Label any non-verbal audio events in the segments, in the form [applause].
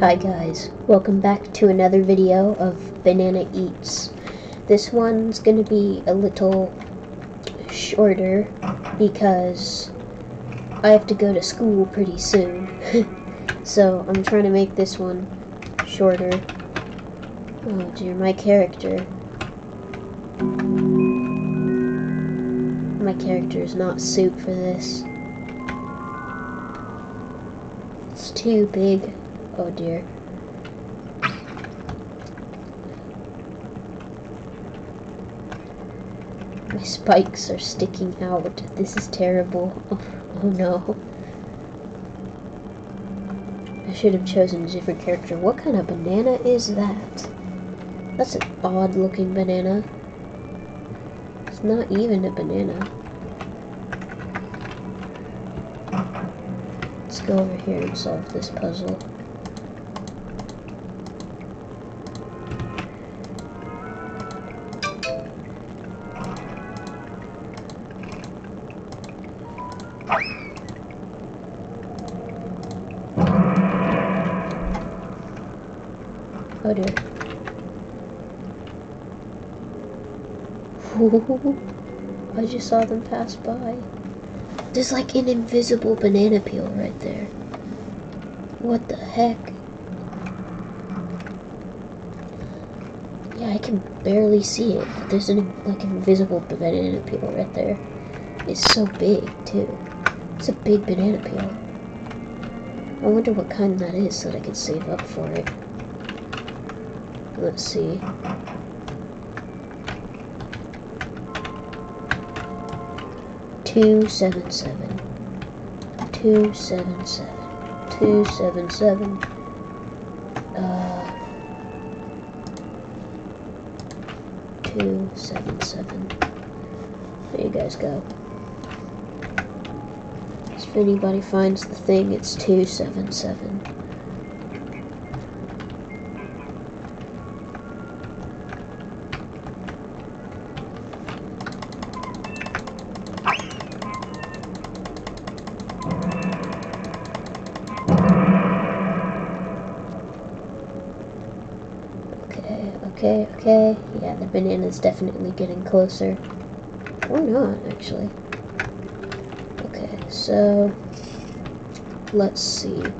Hi guys, welcome back to another video of Banana Eats. This one's gonna be a little shorter because I have to go to school pretty soon. [laughs] so I'm trying to make this one shorter. Oh dear, my character. My character is not suit for this. It's too big. Oh dear. My spikes are sticking out. This is terrible. Oh, [laughs] oh no. I should have chosen a different character. What kind of banana is that? That's an odd looking banana. It's not even a banana. Let's go over here and solve this puzzle. Oh [laughs] dear. I just saw them pass by. There's like an invisible banana peel right there. What the heck? Yeah, I can barely see it, but there's an like invisible banana peel right there. It's so big too. It's a big banana peel. I wonder what kind that is so that I can save up for it. Let's see. Two seven seven. Two seven seven. Two seven seven. Uh two seven seven. There you guys go. If anybody finds the thing, it's two seven seven. Okay. Yeah, the banana's definitely getting closer. Or not, actually. Okay, so let's see.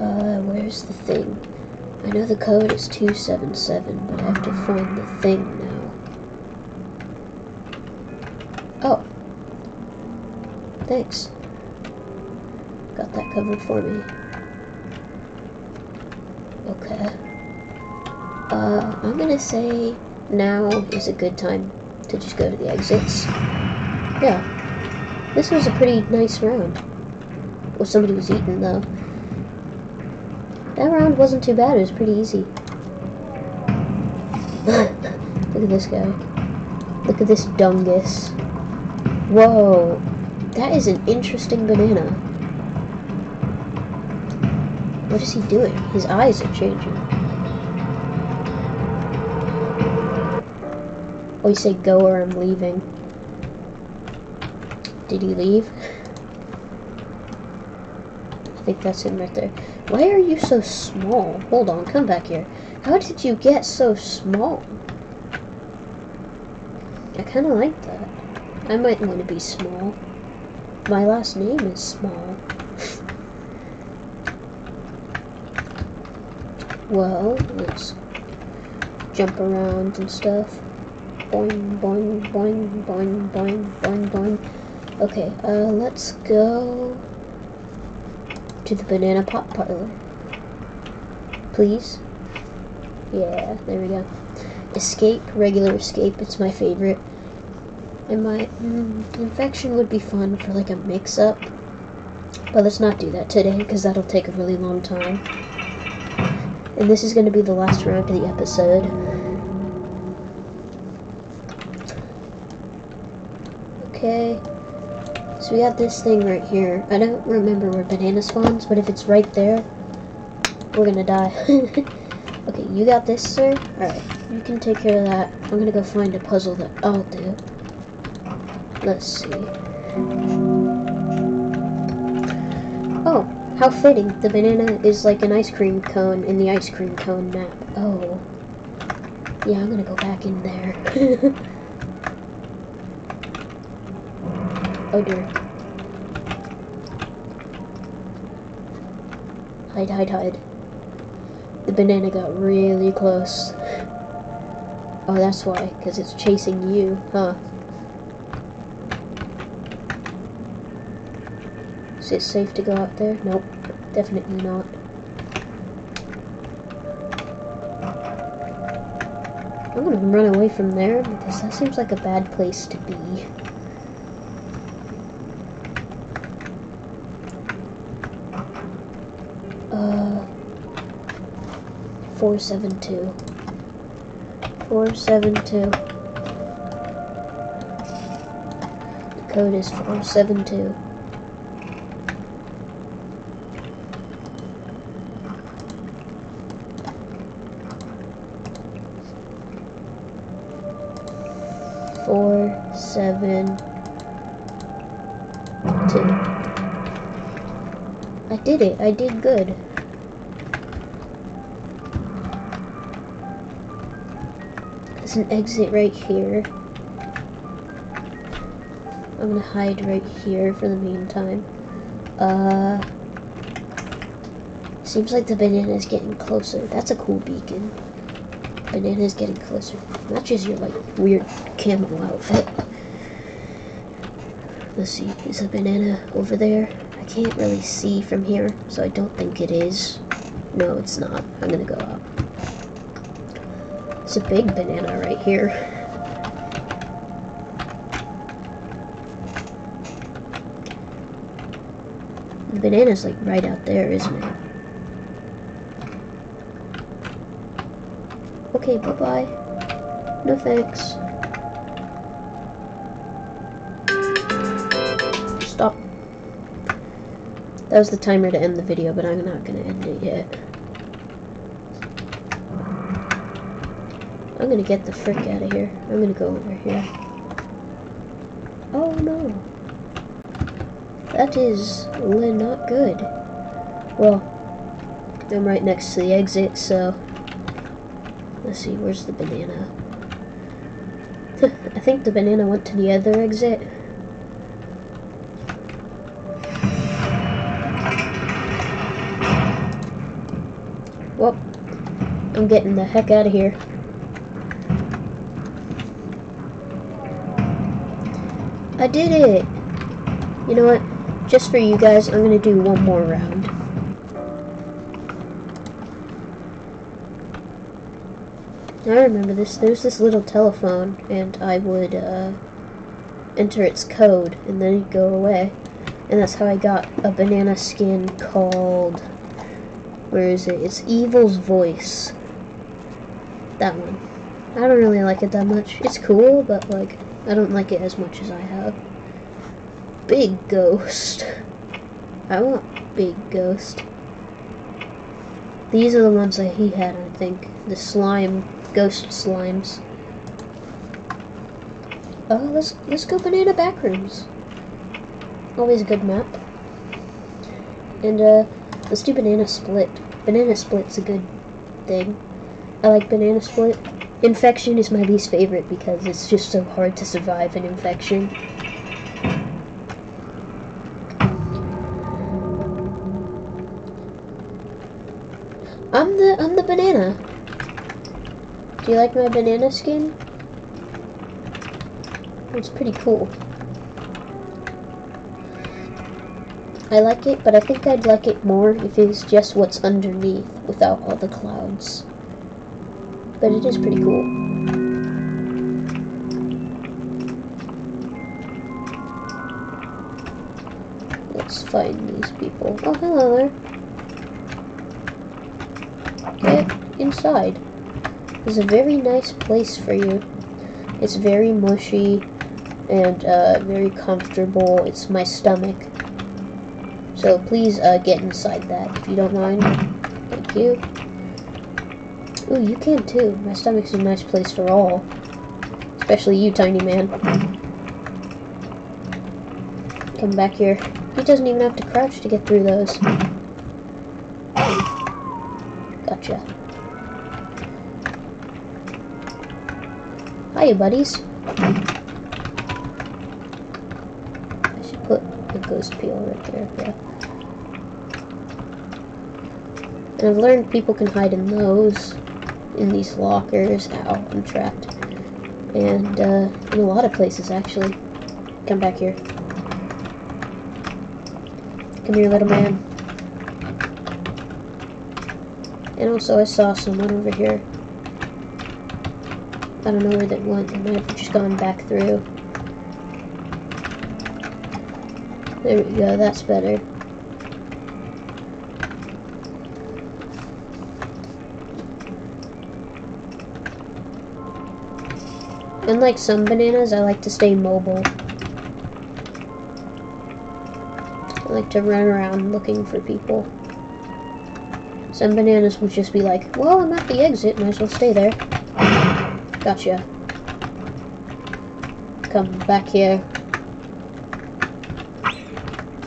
Uh, where's the thing? I know the code is 277, but I have to find the thing now. Oh. Thanks. Got that covered for me. Okay. I'm gonna say now is a good time to just go to the exits. Yeah. This was a pretty nice round. Well, somebody was eating, though. That round wasn't too bad. It was pretty easy. [laughs] Look at this guy. Look at this dungus. Whoa. That is an interesting banana. What is he doing? His eyes are changing. You say go or I'm leaving. Did he leave? I think that's him right there. Why are you so small? Hold on, come back here. How did you get so small? I kind of like that. I might want to be small. My last name is Small. [laughs] well, let's jump around and stuff. Boing, boing, boing, boing, boing, boing, boing. Okay, uh, let's go to the banana pop parlor. Please? Yeah, there we go. Escape, regular escape, it's my favorite. And my mm, infection would be fun for like a mix-up. But let's not do that today, because that'll take a really long time. And this is going to be the last round of the episode. Okay. So we got this thing right here. I don't remember where banana spawns, but if it's right there, we're gonna die. [laughs] okay, you got this, sir? Alright, you can take care of that. I'm gonna go find a puzzle that I'll do. Let's see. Oh, How fitting. The banana is like an ice cream cone in the ice cream cone map. Oh. Yeah, I'm gonna go back in there. [laughs] oh dear. Hide, hide, hide. The banana got really close. Oh, that's why, because it's chasing you, huh? Is it safe to go out there? Nope, definitely not. I'm gonna run away from there because that seems like a bad place to be. Uh, 472. 472. The code is 472. Four, seven, two. I did it. I did good. There's an exit right here. I'm gonna hide right here for the meantime. Uh, seems like the banana is getting closer. That's a cool beacon. Banana is getting closer. Matches your like weird camo outfit. Let's see, is a banana over there? I can't really see from here, so I don't think it is. No, it's not. I'm gonna go up. It's a big banana right here. The banana's like right out there, isn't it? Okay, bye-bye. No thanks. Stop. That was the timer to end the video, but I'm not gonna end it yet. I'm gonna get the frick out of here. I'm gonna go over here. Oh no. That is not good. Well, I'm right next to the exit, so... Let's see, where's the banana? [laughs] I think the banana went to the other exit. Well, I'm getting the heck out of here. I did it! You know what? Just for you guys, I'm gonna do one more round. I remember this. There's this little telephone, and I would uh, enter its code, and then it'd go away. And that's how I got a banana skin called. Where is it? It's Evil's Voice. That one. I don't really like it that much. It's cool, but like, I don't like it as much as I have. Big Ghost. I want Big Ghost. These are the ones that he had, I think. The slime, ghost slimes. Oh, let's let's go banana backrooms. Always a good map. And uh, let's do banana split. Banana split's a good thing. I like banana split. Infection is my least favorite because it's just so hard to survive an infection. I'm the I'm the banana. Do you like my banana skin? It's pretty cool. I like it, but I think I'd like it more if it was just what's underneath without all the clouds. But it is pretty cool. Let's find these people. Oh, hello there. Get inside. It's a very nice place for you. It's very mushy and uh, very comfortable. It's my stomach. So please uh, get inside that if you don't mind. Thank you. Ooh, you can too. My stomach's a nice place for all. Especially you, tiny man. Come back here. He doesn't even have to crouch to get through those. Gotcha. Hiya, buddies. I should put a ghost peel right there, yeah. And I've learned people can hide in those, in these lockers. Ow, I'm trapped. And, uh, in a lot of places, actually. Come back here. Come here, little man. And also, I saw someone over here. I don't know where they went. They might have just gone back through. There we go, that's better. Unlike some bananas, I like to stay mobile. I like to run around looking for people. Some bananas would just be like, well, I'm at the exit, might as well stay there. Gotcha. Come back here.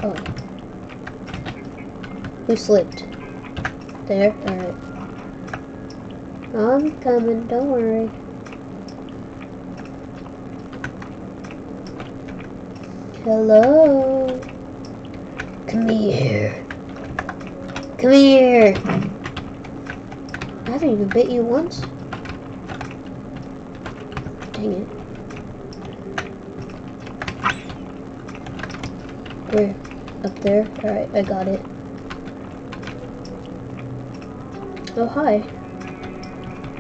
Oh. Who slipped? There? Alright. I'm coming, don't worry. Hello? Come here. Come here. I haven't even bit you once. Dang it. Where? Up there? Alright, I got it. Oh, hi.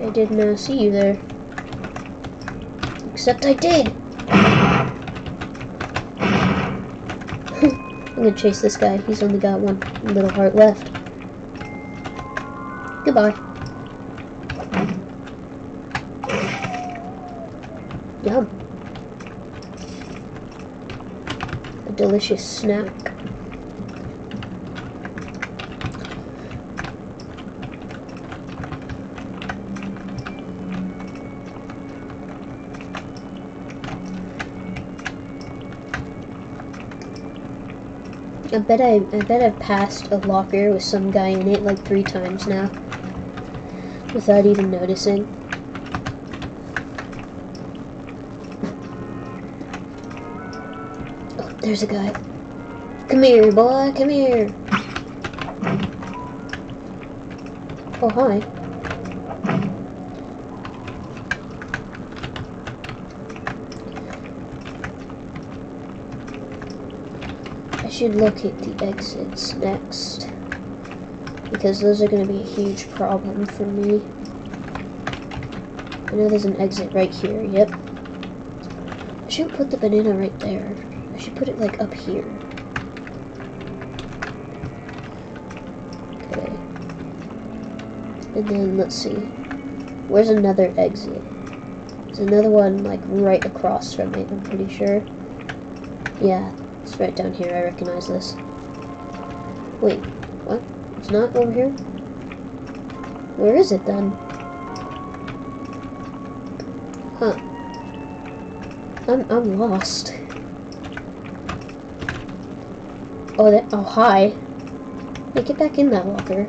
I didn't uh, see you there. Except I did! I'm gonna chase this guy. He's only got one little heart left. Goodbye. Yum. A delicious snack. I bet I, I bet I've passed a locker with some guy in it like three times now. Without even noticing. Oh, there's a guy. Come here, boy, come here. Oh, hi. Should look at the exits next. Because those are going to be a huge problem for me. I know there's an exit right here, yep. I should put the banana right there. I should put it like up here. Okay. And then, let's see. Where's another exit? There's another one like right across from it, I'm pretty sure. Yeah, it's right down here. I recognize this. Wait, what? It's not over here? Where is it then? Huh. I'm, I'm lost. Oh, that, oh, hi. Hey, get back in that locker.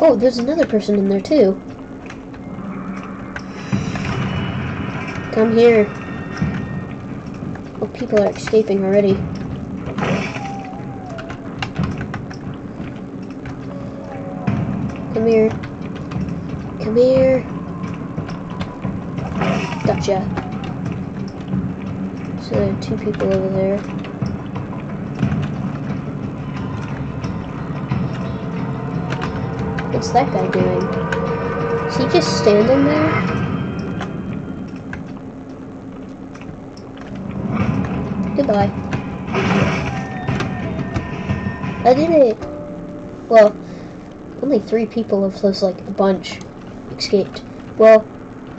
Oh, there's another person in there, too. Come here. Oh, people are escaping already. Come here. Come here. Gotcha. So there are two people over there. What's that guy doing? Is he just standing there? Goodbye. I did it! Well, only three people of those, like, a bunch escaped. Well,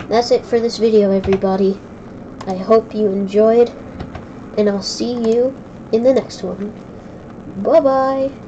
that's it for this video, everybody. I hope you enjoyed, and I'll see you in the next one. Bye-bye!